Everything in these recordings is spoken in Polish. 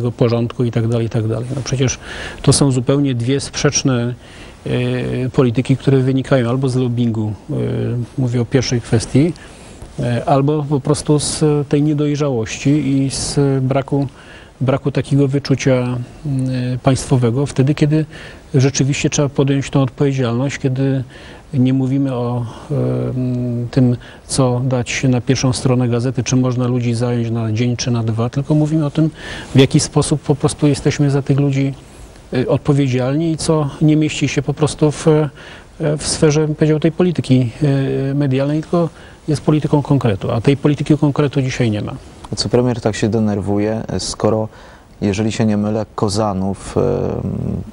porządku i tak dalej, i tak. No przecież to są zupełnie dwie sprzeczne e, polityki, które wynikają albo z lobbingu, e, mówię o pierwszej kwestii, e, albo po prostu z tej niedojrzałości i z braku, braku takiego wyczucia państwowego, wtedy kiedy rzeczywiście trzeba podjąć tą odpowiedzialność, kiedy nie mówimy o tym, co dać na pierwszą stronę gazety, czy można ludzi zająć na dzień czy na dwa, tylko mówimy o tym, w jaki sposób po prostu jesteśmy za tych ludzi y, odpowiedzialni i co nie mieści się po prostu w, e, w sferze, powiedział, tej polityki y, medialnej, tylko jest polityką konkretu, a tej polityki konkretu dzisiaj nie ma. Co premier tak się denerwuje, skoro, jeżeli się nie mylę, Kozanów,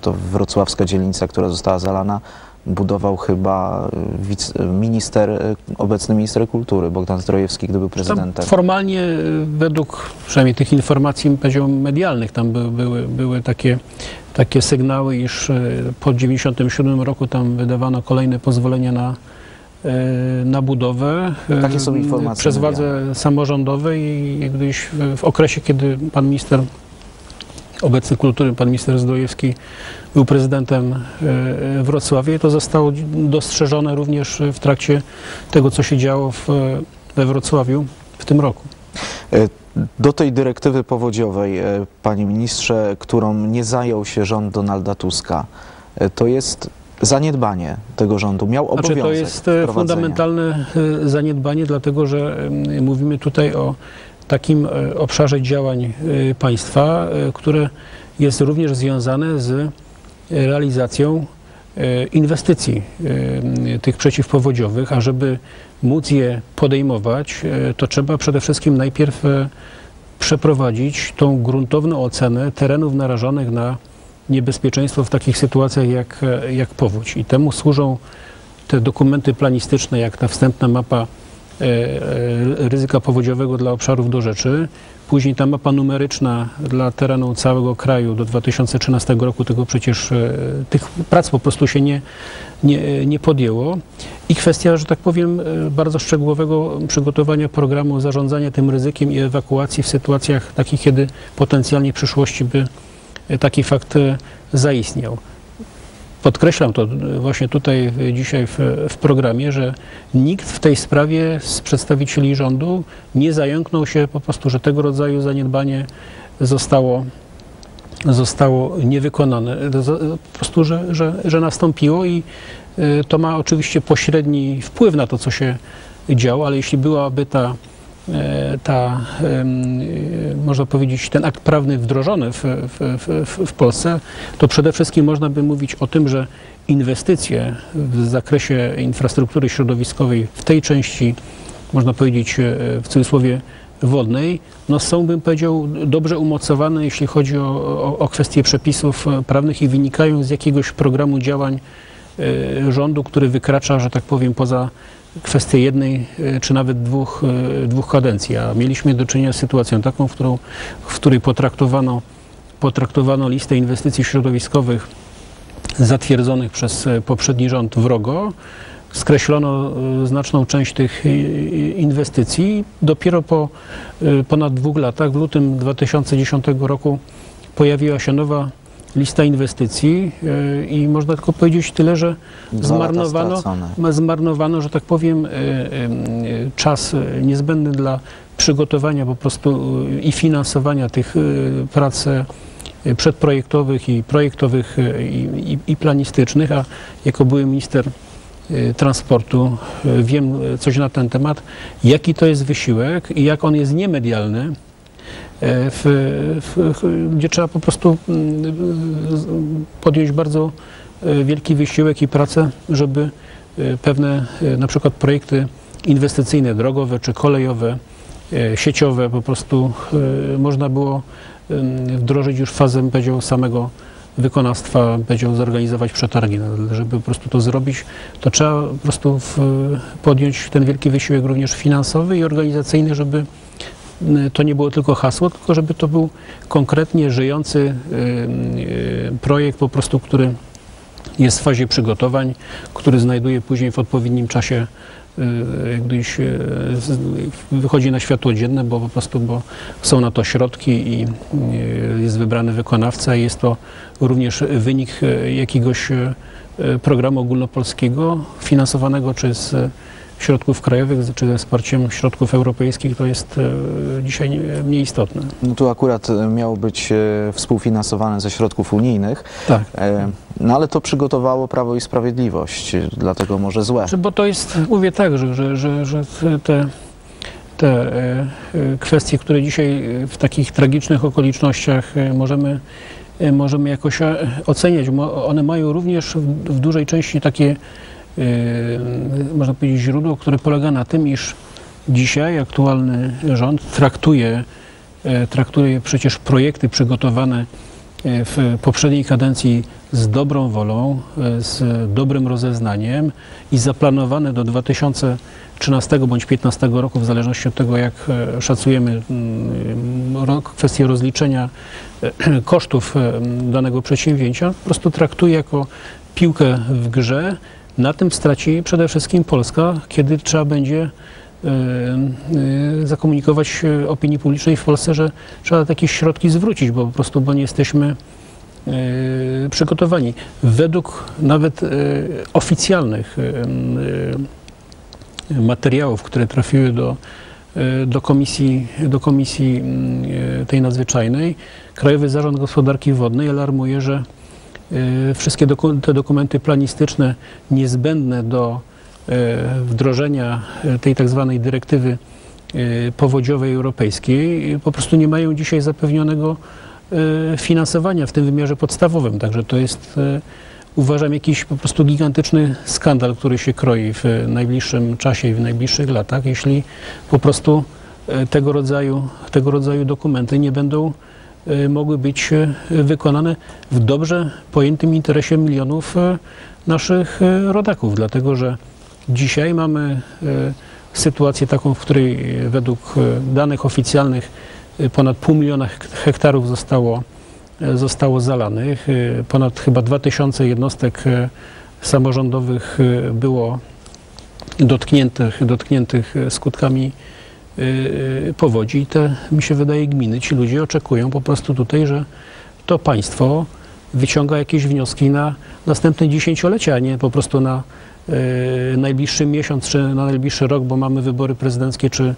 to wrocławska dzielnica, która została zalana, budował chyba y, wic- minister, y, obecny minister kultury, Bogdan Zdrojewski, gdy był Tam prezydentem. formalnie, y, według przynajmniej tych informacji powiedział, medialnych, tam by, były, były takie, takie sygnały, iż y, po 1997 roku tam wydawano kolejne pozwolenia na, y, na budowę. y, Takie są informacje Przez władze samorządowe i gdyś w okresie, kiedy pan minister obecny kultury, pan minister Zdrojewski był prezydentem y, Wrocławia, to zostało dostrzeżone również w trakcie tego, co się działo w, we Wrocławiu w tym roku. E, Do tej dyrektywy powodziowej, e, panie ministrze, którą nie zajął się rząd Donalda Tuska, e, to jest zaniedbanie tego rządu. Miał obowiązek Znaczy to jest e, fundamentalne e, zaniedbanie, dlatego że em, mówimy tutaj o takim e, obszarze działań e, państwa, e, które jest również związane z realizacją inwestycji tych przeciwpowodziowych, a żeby móc je podejmować, to trzeba przede wszystkim najpierw przeprowadzić tą gruntowną ocenę terenów narażonych na niebezpieczeństwo w takich sytuacjach jak, jak powódź. I temu służą te dokumenty planistyczne, jak ta wstępna mapa ryzyka powodziowego dla obszarów do rzeczy, później ta mapa numeryczna dla terenu całego kraju do 2013 roku, tego przecież e, tych prac po prostu się nie, nie, nie podjęło. I kwestia, że tak powiem, e, bardzo szczegółowego przygotowania programu zarządzania tym ryzykiem i ewakuacji w sytuacjach takich, kiedy potencjalnie w przyszłości by e, taki fakt e, zaistniał. Podkreślam to e, właśnie tutaj e, dzisiaj w, w programie, że nikt w tej sprawie z przedstawicieli rządu nie zająknął się po prostu, że tego rodzaju zaniedbanie zostało, zostało niewykonane. Za- Po prostu, że, że, że nastąpiło i e, to ma oczywiście pośredni wpływ na to, co się działo, ale jeśli byłaby ta e, ta, em, e, można powiedzieć, ten akt prawny wdrożony w, w, w, w Polsce, to przede wszystkim można by mówić o tym, że inwestycje w zakresie infrastruktury środowiskowej w tej części, można powiedzieć e, w cudzysłowie, wodnej, no są, bym powiedział, dobrze umocowane, jeśli chodzi o, o, kwestie przepisów e, prawnych i wynikają z jakiegoś programu działań e, rządu, który wykracza, że tak powiem, poza kwestię jednej e, czy nawet dwóch, e, dwóch kadencji. A mieliśmy do czynienia z sytuacją taką, w, którą, w której potraktowano, potraktowano listę inwestycji środowiskowych zatwierdzonych przez e, poprzedni rząd wrogo. Skreślono znaczną część tych inwestycji. Dopiero po ponad dwóch latach, w lutym 2010 roku, pojawiła się nowa lista inwestycji e, i można tylko powiedzieć tyle, że zmarnowano, zmarnowano, że tak powiem, e, e, czas niezbędny dla przygotowania po prostu i finansowania tych prac przedprojektowych i projektowych i, i, i planistycznych, a jako były minister transportu wiem coś na ten temat, jaki to jest wysiłek i jak on jest niemedialny, w, w, gdzie trzeba po prostu mm, podjąć bardzo e, wielki wysiłek i pracę, żeby e, pewne e, na przykład projekty inwestycyjne, drogowe czy kolejowe, sieciowe po prostu można było em, wdrożyć już w fazę, powiedział, samego wykonawstwa, powiedział, zorganizować przetargi. No, żeby po prostu to zrobić, to trzeba po prostu podjąć ten wielki wysiłek również finansowy i organizacyjny, żeby to nie było tylko hasło, tylko żeby to był konkretnie żyjący y, y, projekt po prostu, który jest w fazie przygotowań, który znajduje później w odpowiednim czasie y, gdyś y, wychodzi na światło dzienne, bo po prostu bo są na to środki i y, jest wybrany wykonawca i jest to również wynik y, jakiegoś y, y, programu ogólnopolskiego finansowanego czy z y, środków krajowych, czy ze wsparciem środków europejskich, to jest y, dzisiaj nie- mniej istotne. No tu akurat e, miało być e, współfinansowane ze środków unijnych, Tak. e, no ale to przygotowało Prawo i Sprawiedliwość, e, dlatego może złe. Znaczy, Bo to jest, mówię tak, że, że, że, że te, te e, e, kwestie, które dzisiaj e, w takich tragicznych okolicznościach e, możemy, e, możemy jakoś e, oceniać, one mają również w, dużej części takie, e, można powiedzieć, źródło, które polega na tym, iż dzisiaj aktualny rząd traktuje, e, traktuje przecież projekty przygotowane e, w poprzedniej kadencji z dobrą wolą, z dobrym rozeznaniem i zaplanowane do 2013 bądź 2015 roku, w zależności od tego, jak szacujemy kwestię rozliczenia kosztów danego przedsięwzięcia, po prostu traktuje jako piłkę w grze. Na tym straci przede wszystkim Polska, kiedy trzeba będzie e, e, zakomunikować e, opinii publicznej w Polsce, że trzeba takie środki zwrócić, bo po prostu bo nie jesteśmy przygotowani. Według nawet oficjalnych materiałów, które trafiły do, do komisji, do komisji tej nadzwyczajnej, Krajowy Zarząd Gospodarki Wodnej alarmuje, że wszystkie doku- te dokumenty planistyczne niezbędne do e, wdrożenia e, tej tak zwanej dyrektywy e, powodziowej europejskiej e, po prostu nie mają dzisiaj zapewnionego e, finansowania w tym wymiarze podstawowym. Także to jest, e, uważam, jakiś po prostu gigantyczny skandal, który się kroi w e, najbliższym czasie i w najbliższych latach, jeśli po prostu e, tego rodzaju, tego rodzaju dokumenty nie będą e, mogły być e, wykonane w dobrze pojętym interesie milionów e, naszych rodaków, dlatego że dzisiaj mamy sytuację taką, w której według danych oficjalnych ponad pół miliona hek- hektarów zostało, zostało zalanych, ponad chyba 2000 jednostek samorządowych było dotkniętych, dotkniętych skutkami powodzi. I te, mi się wydaje, gminy, ci ludzie oczekują po prostu tutaj, że to państwo wyciąga jakieś wnioski na następne dziesięciolecie, a nie po prostu na e, najbliższy miesiąc czy na najbliższy rok, bo mamy wybory prezydenckie czy,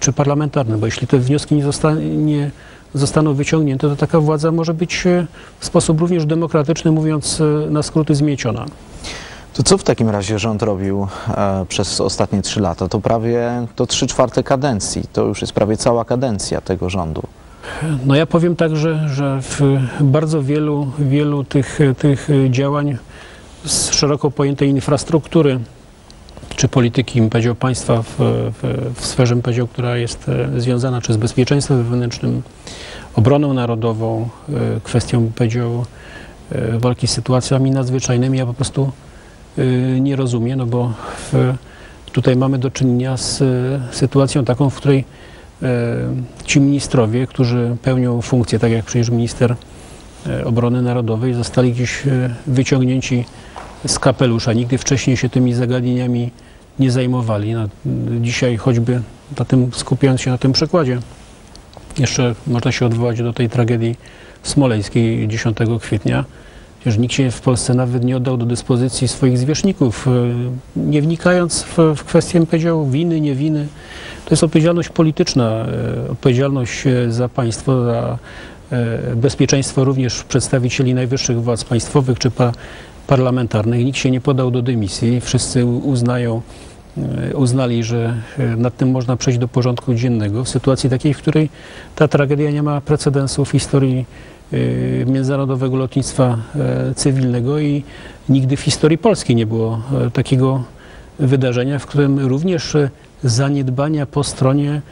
czy parlamentarne. Bo jeśli te wnioski nie, zosta- nie zostaną wyciągnięte, to taka władza może być w sposób również demokratyczny, mówiąc na skróty, zmieciona. To co w takim razie rząd robił e, przez ostatnie trzy lata? To prawie to trzy czwarte kadencji. To już jest prawie cała kadencja tego rządu. No ja powiem tak, że, w bardzo wielu, wielu tych, tych działań z szeroko pojętej infrastruktury czy polityki, bym powiedział, państwa w, w, w sferze, bym powiedział, która jest e, związana czy z bezpieczeństwem wewnętrznym, obroną narodową, e, kwestią, bym powiedział, e, walki z sytuacjami nadzwyczajnymi, ja po prostu nie rozumiem, no bo tutaj mamy do czynienia z e, sytuacją taką, w której e, ci ministrowie, którzy pełnią funkcje, tak jak przecież minister obrony narodowej, zostali gdzieś wyciągnięci z kapelusza. Nigdy wcześniej się tymi zagadnieniami nie zajmowali. No, dzisiaj choćby na tym, skupiając się na tym przykładzie, jeszcze można się odwołać do tej tragedii smoleńskiej 10 kwietnia. Przecież nikt się w Polsce nawet nie oddał do dyspozycji swoich zwierzchników, e, nie wnikając w, w kwestię, powiedział, winy, nie winy. To jest odpowiedzialność polityczna, e, odpowiedzialność e, za państwo, za bezpieczeństwo również przedstawicieli najwyższych władz państwowych czy pa, parlamentarnych. Nikt się nie podał do dymisji. Wszyscy uznają, uznali, że e, nad tym można przejść do porządku dziennego w sytuacji takiej, w której ta tragedia nie ma precedensu w historii e, międzynarodowego lotnictwa e, cywilnego i nigdy w historii Polski nie było e, takiego wydarzenia, w którym również e, zaniedbania po stronie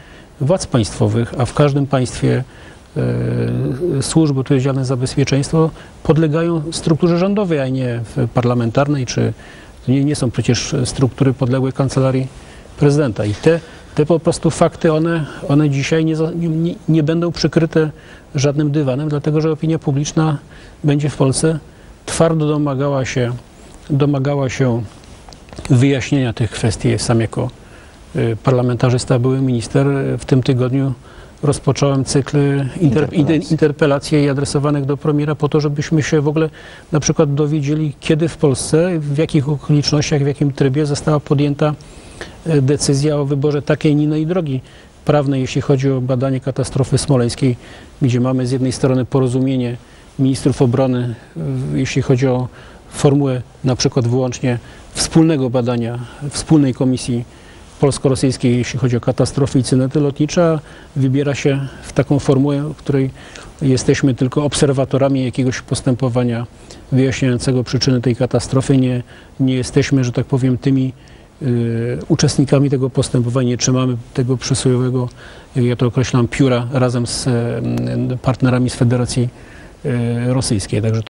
władz państwowych, a w każdym państwie e, służby odpowiedzialne za bezpieczeństwo podlegają strukturze rządowej, a nie parlamentarnej, czy nie, nie są przecież struktury podległe kancelarii prezydenta. I te, te po prostu fakty, one, one dzisiaj nie, nie- nie będą przykryte żadnym dywanem, dlatego że opinia publiczna będzie w Polsce twardo domagała się, domagała się wyjaśnienia tych kwestii. Sam jako y, parlamentarzysta, były minister, y, w tym tygodniu rozpocząłem cykl inter, Interpelacji. inter, interpelacji adresowanych do premiera po to, żebyśmy się w ogóle na przykład dowiedzieli, kiedy w Polsce, w jakich okolicznościach, w jakim trybie została podjęta e, decyzja o wyborze takiej, nie innej drogi prawnej, jeśli chodzi o badanie katastrofy smoleńskiej, gdzie mamy z jednej strony porozumienie ministrów obrony, w- jeśli chodzi o formułę na przykład wyłącznie wspólnego badania, wspólnej komisji polsko-rosyjskiej, jeśli chodzi o katastrofy i cynety lotnicze, wybiera się w taką formułę, w której jesteśmy tylko obserwatorami jakiegoś postępowania wyjaśniającego przyczyny tej katastrofy. Nie, nie jesteśmy, że tak powiem, tymi y, uczestnikami tego postępowania, nie trzymamy tego przysłowiowego, ja to określam, pióra razem z e, partnerami z Federacji e, Rosyjskiej. Także